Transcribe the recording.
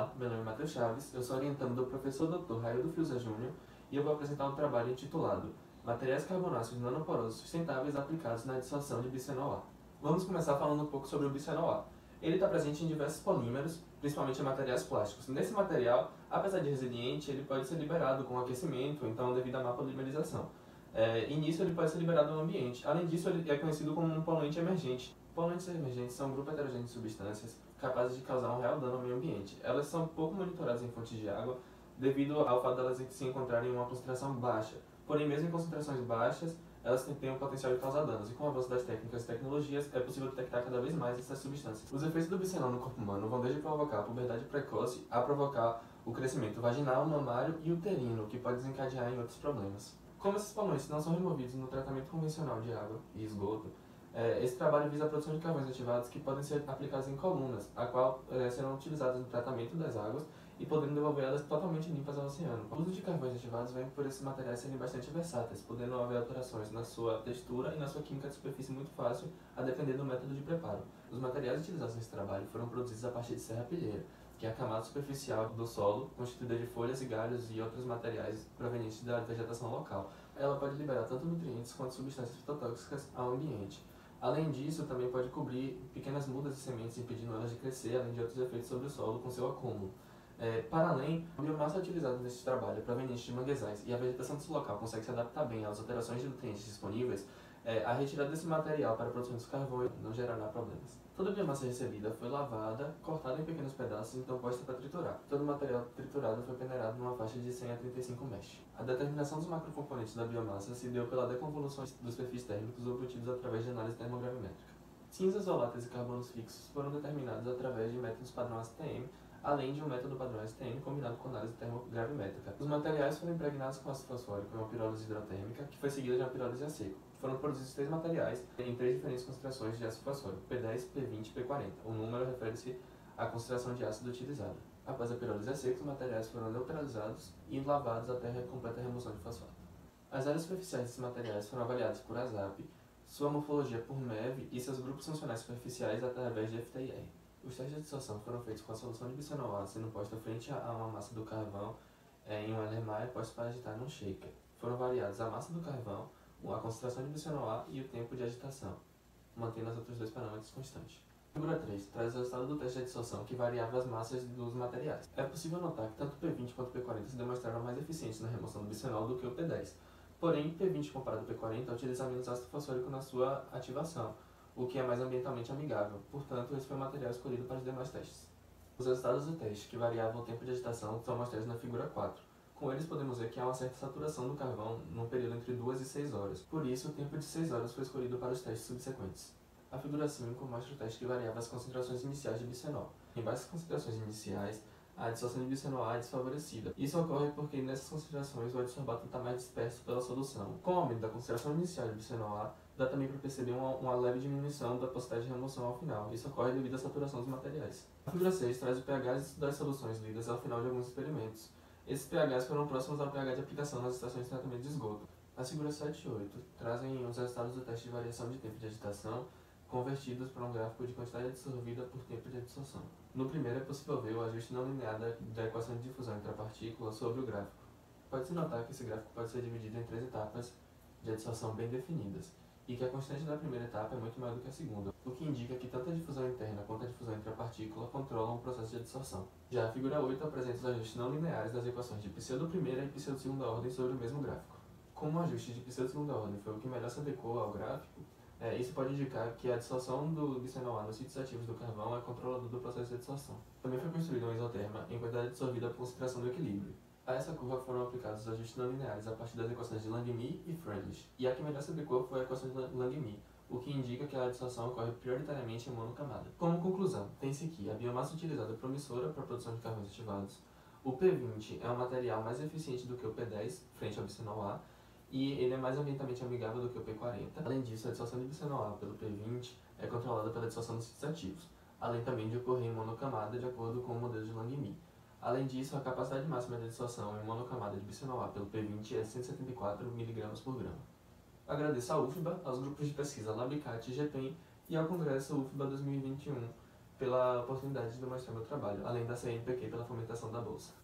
Olá, meu nome é Matheus Chaves, eu sou orientando do professor Dr. Raildo Fiuza Júnior e eu vou apresentar um trabalho intitulado Materiais carbonáceos nanoporosos sustentáveis aplicados na dissuasão de bisfenol A. Vamos começar falando um pouco sobre o bisfenol A. Ele está presente em diversos polímeros, principalmente em materiais plásticos. Nesse material, apesar de resiliente, ele pode ser liberado com aquecimento, então devido à má polimerização. É, e nisso ele pode ser liberado no ambiente. Além disso, ele é conhecido como um poluente emergente. Poluentes emergentes são um grupo heterogêneo de substâncias capazes de causar um real dano ao meio ambiente. Elas são pouco monitoradas em fontes de água devido ao fato de elas se encontrarem em uma concentração baixa. Porém, mesmo em concentrações baixas, elas têm o potencial de causar danos, e com o avanço das técnicas e tecnologias, é possível detectar cada vez mais essas substâncias. Os efeitos do bisfenol no corpo humano vão desde provocar a puberdade precoce a provocar o crescimento vaginal, mamário e uterino, que pode desencadear em outros problemas. Como esses poluentes não são removidos no tratamento convencional de água e esgoto, é, esse trabalho visa a produção de carvões ativados que podem ser aplicados em colunas, a qual é, serão utilizadas no tratamento das águas e podendo devolver elas totalmente limpas ao oceano. O uso de carvões ativados vem por esses materiais serem bastante versáteis, podendo haver alterações na sua textura e na sua química de superfície muito fácil, a depender do método de preparo. Os materiais utilizados nesse trabalho foram produzidos a partir de serra-pilheira, que é a camada superficial do solo, constituída de folhas e galhos e outros materiais provenientes da vegetação local. Ela pode liberar tanto nutrientes quanto substâncias fitotóxicas ao ambiente. Além disso, também pode cobrir pequenas mudas de sementes, impedindo elas de crescer, além de outros efeitos sobre o solo com seu acúmulo. É, para além, a biomassa utilizada nesse trabalho proveniente de manguezais e a vegetação desse local consegue se adaptar bem às alterações de nutrientes disponíveis, é, a retirada desse material para a produção de carvão não gerará problemas. Toda a biomassa recebida foi lavada, cortada em pequenos pedaços e então posta para triturar. Todo o material triturado foi peneirado numa faixa de 100 a 35 mesh. A determinação dos macrocomponentes da biomassa se deu pela deconvolução dos perfis térmicos obtidos através de análise termogravimétrica. Cinzas voláteis e carbonos fixos foram determinados através de métodos padrão ASTM, além de um método padrão STM combinado com análise termogravimétrica. Os materiais foram impregnados com ácido fosfórico em uma pirólise hidrotérmica, que foi seguida de uma pirólise a seco. Foram produzidos três materiais em três diferentes concentrações de ácido fosfórico, P10, P20 e P40. O número refere-se à concentração de ácido utilizada. Após a pirólise a seco, os materiais foram neutralizados e lavados até a completa remoção de fosfato. As áreas superficiais desses materiais foram avaliadas por ASAP, sua morfologia por MEV e seus grupos funcionais superficiais através de FTIR. Os testes de dissorção foram feitos com a solução de bisfenol A sendo posta frente a uma massa do carvão é, em um e posta para agitar num shaker. Foram variados a massa do carvão, a concentração de bisfenol A e o tempo de agitação, mantendo os outros dois parâmetros constantes. Figura 3 traz o resultado do teste de dissorção que variava as massas dos materiais. É possível notar que tanto o P20 quanto o P40 se demonstraram mais eficientes na remoção do bisfenol do que o P10. Porém, P20 comparado ao P40 utiliza menos ácido fosfórico na sua ativação, o que é mais ambientalmente amigável. Portanto, esse foi o material escolhido para os demais testes. Os resultados do teste, que variavam o tempo de agitação, são mostrados na figura 4. Com eles podemos ver que há uma certa saturação do carvão num período entre 2 e 6 horas. Por isso, o tempo de 6 horas foi escolhido para os testes subsequentes. A figura 5 mostra o teste que variava as concentrações iniciais de bisfenol. Em baixas concentrações iniciais, a adsorção de bisfenol A é desfavorecida. Isso ocorre porque nessas concentrações o adsorbato está mais disperso pela solução. Com o aumento da concentração inicial de bisfenol A, dá também para perceber uma, uma, leve diminuição da possibilidade de remoção ao final. Isso ocorre devido à saturação dos materiais. A figura 6 traz o pH das soluções lidas ao final de alguns experimentos. Esses pHs foram próximos ao pH de aplicação nas estações de tratamento de esgoto. As figuras 7 e 8 trazem os resultados do teste de variação de tempo de agitação convertidos para um gráfico de quantidade absorvida por tempo de adsorção. No primeiro é possível ver o ajuste não linear da, da equação de difusão entre a partícula sobre o gráfico. Pode-se notar que esse gráfico pode ser dividido em três etapas de adsorção bem definidas, e que a constante da primeira etapa é muito maior do que a segunda, o que indica que tanto a difusão interna quanto a difusão entre a partícula controlam o processo de adsorção. Já a figura 8 apresenta os ajustes não lineares das equações de pseudo-primeira e pseudo-segunda ordem sobre o mesmo gráfico. Como o ajuste de pseudo-segunda ordem foi o que melhor se adequou ao gráfico, é, isso pode indicar que a dissolução do bisfenol A nos sítios ativos do carvão é controlador do processo de dissolução. Também foi construída uma isoterma em quantidade dissolvida por concentração do equilíbrio. A essa curva foram aplicados os ajustes não lineares a partir das equações de Langmuir e Freundlich, e a que melhor se adequou foi a equação de Langmuir, o que indica que a dissolução ocorre prioritariamente em monocamada. Como conclusão, tem-se que a biomassa utilizada é promissora para a produção de carvões ativados, o P20 é um material mais eficiente do que o P10 frente ao bisfenol A, e ele é mais ambientalmente amigável do que o P40. Além disso, a dissolução de bisfenol A pelo P20 é controlada pela dissolução dos sítios ativos, além também de ocorrer em monocamada de acordo com o modelo de Langmuir. Além disso, a capacidade máxima de dissolução em monocamada de bisfenol A pelo P20 é 174 mg por grama. Agradeço à UFBA, aos grupos de pesquisa Labicat e GPEM e ao Congresso UFBA 2021 pela oportunidade de demonstrar meu trabalho, além da CNPq pela fomentação da bolsa.